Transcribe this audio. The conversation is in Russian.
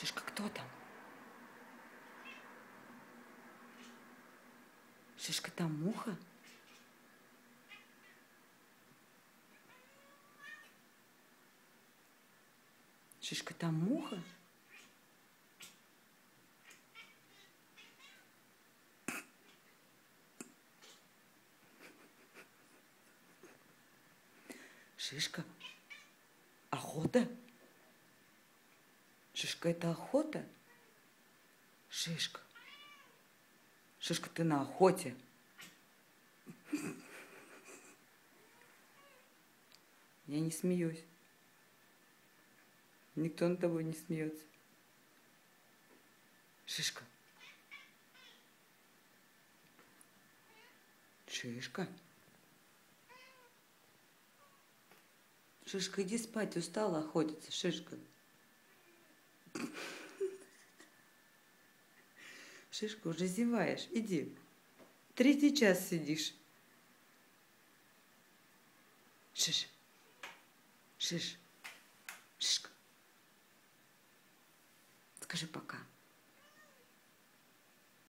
Шишка, кто там? Шишка, там муха? Шишка, там муха? Шишка, охота? Шишка, это охота? Шишка. Шишка, ты на охоте. Я не смеюсь. Никто над тобой не смеется. Шишка. Шишка. Шишка, иди спать, устала охотиться, Шишка. Шишка, уже зеваешь, иди. Третий час сидишь. Шиш. Шиш. Шишка. Скажи пока.